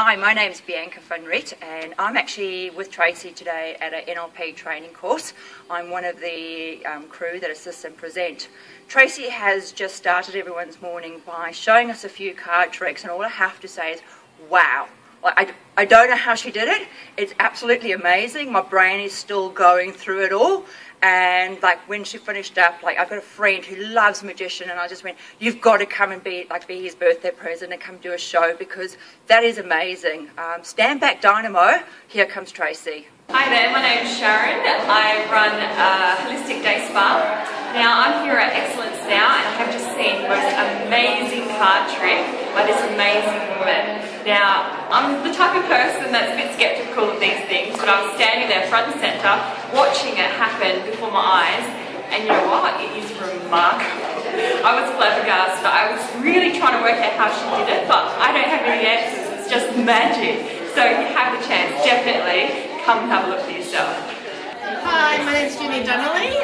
Hi, my name's Bianca Funrit and I'm actually with Tracy today at an NLP training course. I'm one of the um, crew that assist and present. Tracy has just started everyone's morning by showing us a few card tricks and all I have to say is, wow. I, I don't know how she did it. It's absolutely amazing. My brain is still going through it all. And like when she finished up, like I've got a friend who loves magician, and I just went, "You've got to come and be like be his birthday present and come do a show because that is amazing." Um, stand back, Dynamo. Here comes Tracy. Hi there, my name's Sharon. I run a holistic day spa. Now I'm here at Excellence now, and I have just seen the most amazing card trick by this amazing woman. Now, I'm the type of person that's a bit skeptical of these things, but I was standing there front and centre, watching it happen before my eyes, and you know what? It is remarkable. I was flabbergasted. I was really trying to work out how she did it, but I don't have any answers. It's just magic. So if you have the chance, definitely come and have a look for yourself. Hi, my name's Julie Donnelly.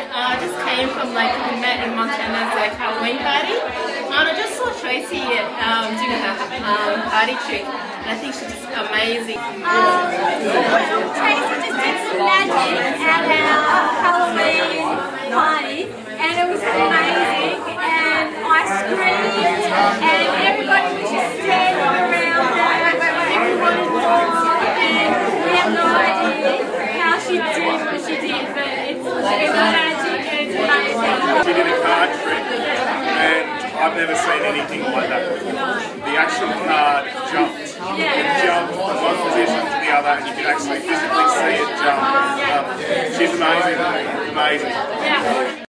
From like we met in Montana's like Halloween party. And I just saw Tracy um, doing her um, party trick, and I think she's just amazing. Um, Tracy just did some magic at our Halloween party, and it was amazing. And I screamed, and everybody was just standing around her. Everyone was and we have no idea how she did what she did, but it's, it's magic and it's She did a card trick, and I've never seen anything like that before. The actual card jumped. It jumped from one position to the other, and you could actually physically see it jump. Um, she's amazing, amazing.